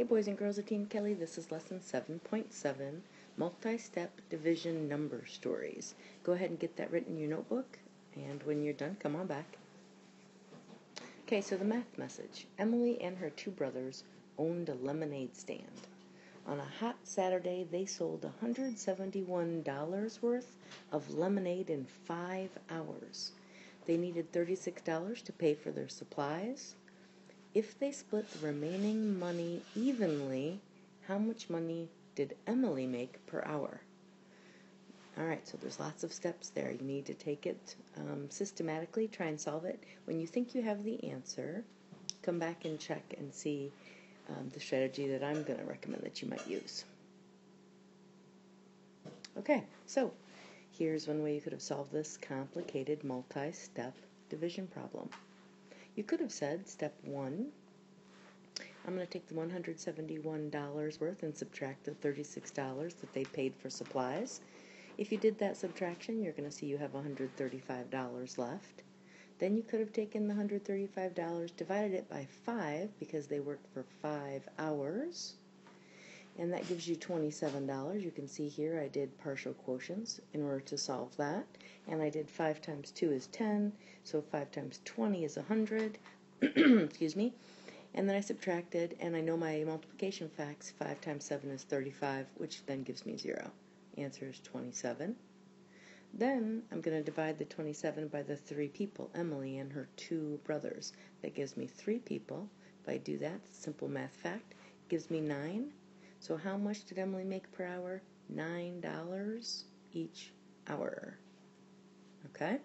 Hey boys and girls of Team Kelley, this is lesson 7.7, multi-step division number stories. Go ahead and get that written in your notebook, and when you're done, come on back. Okay, so the math message. Emily and her two brothers owned a lemonade stand. On a hot Saturday, they sold $171 worth of lemonade in five hours. They needed $36 to pay for their supplies, if they split the remaining money evenly, how much money did Emily make per hour? All right, so there's lots of steps there. You need to take it um, systematically, try and solve it. When you think you have the answer, come back and check and see um, the strategy that I'm going to recommend that you might use. Okay, so here's one way you could have solved this complicated multi-step division problem. You could have said, step one, I'm going to take the $171 worth and subtract the $36 that they paid for supplies. If you did that subtraction, you're going to see you have $135 left. Then you could have taken the $135, divided it by 5 because they worked for 5 hours. And that gives you $27. You can see here I did partial quotients in order to solve that. And I did 5 times 2 is 10, so 5 times 20 is 100. Excuse me. And then I subtracted, and I know my multiplication facts. 5 times 7 is 35, which then gives me 0. Answer is 27. Then I'm going to divide the 27 by the three people, Emily and her two brothers. That gives me three people. If I do that, simple math fact, gives me 9. So how much did Emily make per hour? $9 each hour. Okay?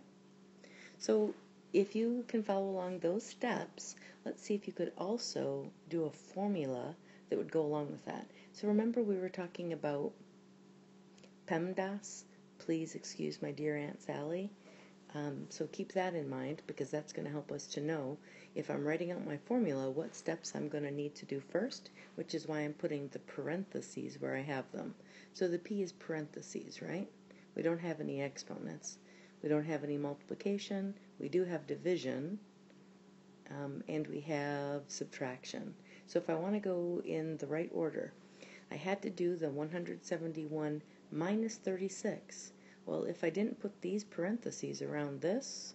So if you can follow along those steps, let's see if you could also do a formula that would go along with that. So remember we were talking about PEMDAS. Please excuse my dear Aunt Sally. Um, so keep that in mind because that's going to help us to know if I'm writing out my formula what steps I'm going to need to do first, which is why I'm putting the parentheses where I have them. So the p is parentheses, right? We don't have any exponents. We don't have any multiplication. We do have division. Um, and we have subtraction. So if I want to go in the right order, I had to do the 171 minus 36. Well, if I didn't put these parentheses around this,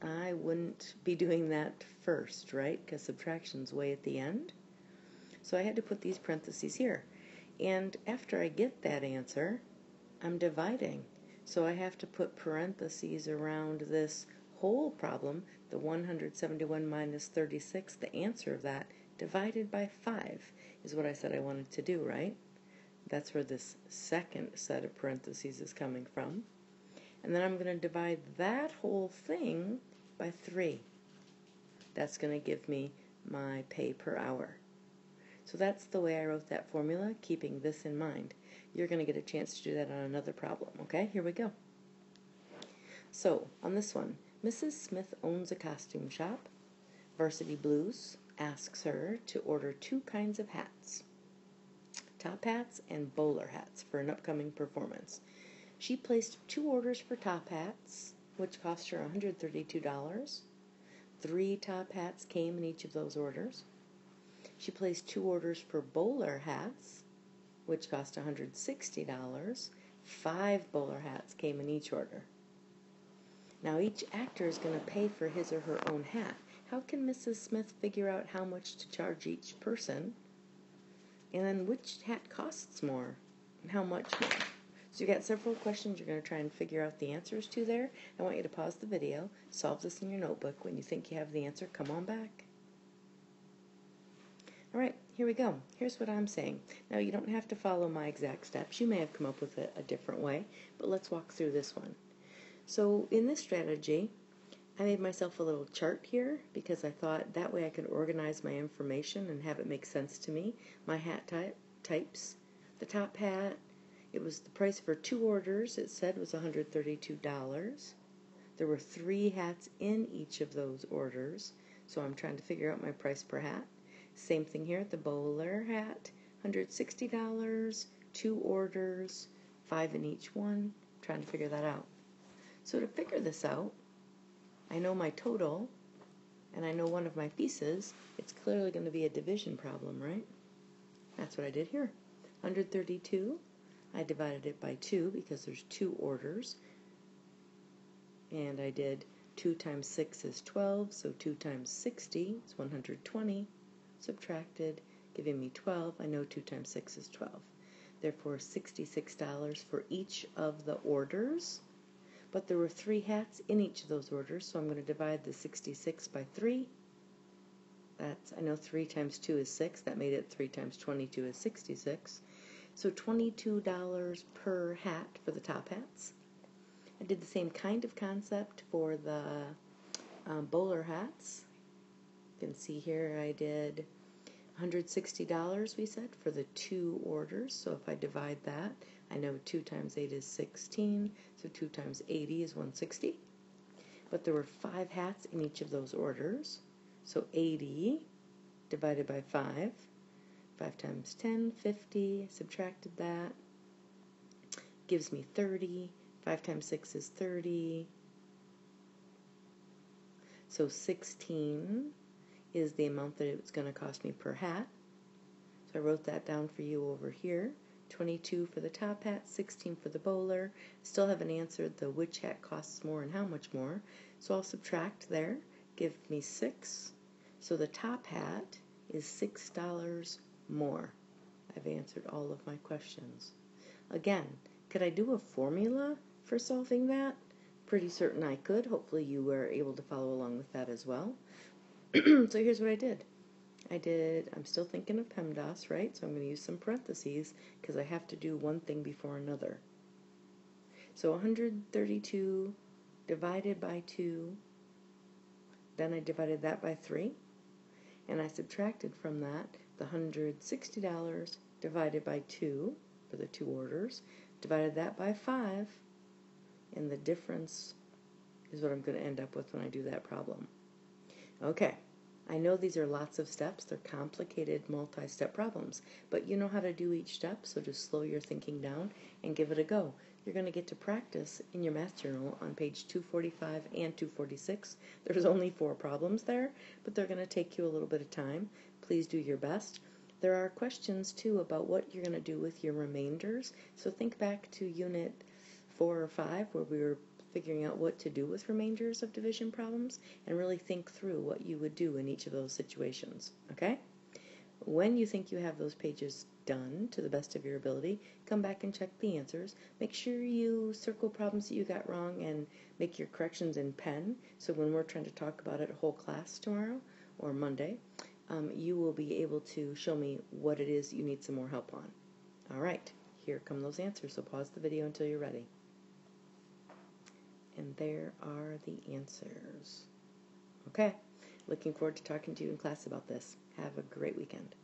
I wouldn't be doing that first, right? Because subtraction's way at the end. So I had to put these parentheses here. And after I get that answer, I'm dividing. So I have to put parentheses around this whole problem, the 171 minus 36, the answer of that, divided by 5 is what I said I wanted to do, right? That's where this second set of parentheses is coming from. And then I'm going to divide that whole thing by 3. That's going to give me my pay per hour. So that's the way I wrote that formula, keeping this in mind. You're going to get a chance to do that on another problem, okay? Here we go. So, on this one, Mrs. Smith owns a costume shop. Varsity Blues asks her to order two kinds of hats top hats and bowler hats for an upcoming performance. She placed two orders for top hats, which cost her $132. Three top hats came in each of those orders. She placed two orders for bowler hats, which cost $160. Five bowler hats came in each order. Now each actor is going to pay for his or her own hat. How can Mrs. Smith figure out how much to charge each person? And then which hat costs more and how much more? So you got several questions you're going to try and figure out the answers to there. I want you to pause the video, solve this in your notebook. When you think you have the answer, come on back. All right, here we go. Here's what I'm saying. Now, you don't have to follow my exact steps. You may have come up with it a different way, but let's walk through this one. So in this strategy, I made myself a little chart here because I thought that way I could organize my information and have it make sense to me. My hat type types, the top hat, it was the price for two orders, it said was $132. There were three hats in each of those orders, so I'm trying to figure out my price per hat. Same thing here, the bowler hat, $160, two orders, five in each one, trying to figure that out. So to figure this out, I know my total, and I know one of my pieces, it's clearly going to be a division problem, right? That's what I did here. 132, I divided it by 2 because there's two orders. And I did 2 times 6 is 12, so 2 times 60 is 120. Subtracted, giving me 12. I know 2 times 6 is 12. Therefore, $66 for each of the orders. But there were three hats in each of those orders, so I'm going to divide the 66 by 3. That's, I know 3 times 2 is 6. That made it 3 times 22 is 66. So $22 per hat for the top hats. I did the same kind of concept for the um, bowler hats. You can see here I did $160 we said for the two orders. So if I divide that, I know 2 times 8 is 16, so 2 times 80 is 160. But there were five hats in each of those orders. So 80 divided by 5. 5 times 10, 50. Subtracted that. Gives me 30. 5 times 6 is 30. So 16 is the amount that it's going to cost me per hat. So I wrote that down for you over here. 22 for the top hat, 16 for the bowler. Still haven't answered the which hat costs more and how much more. So I'll subtract there, give me 6. So the top hat is $6 more. I've answered all of my questions. Again, could I do a formula for solving that? Pretty certain I could. Hopefully you were able to follow along with that as well. so here's what I did. I did, I'm still thinking of PEMDAS, right? So I'm going to use some parentheses because I have to do one thing before another. So 132 divided by 2, then I divided that by 3, and I subtracted from that the $160 divided by 2 for the two orders, divided that by 5, and the difference is what I'm going to end up with when I do that problem. Okay, I know these are lots of steps. They're complicated multi-step problems, but you know how to do each step, so just slow your thinking down and give it a go. You're going to get to practice in your math journal on page 245 and 246. There's only four problems there, but they're going to take you a little bit of time. Please do your best. There are questions too about what you're going to do with your remainders. So think back to unit 4 or 5 where we were figuring out what to do with remainders of division problems and really think through what you would do in each of those situations. Okay? When you think you have those pages done to the best of your ability, come back and check the answers. Make sure you circle problems that you got wrong and make your corrections in pen. So when we're trying to talk about it whole class tomorrow or Monday, um, you will be able to show me what it is you need some more help on. All right, here come those answers. So pause the video until you're ready. And there are the answers. Okay, looking forward to talking to you in class about this. Have a great weekend.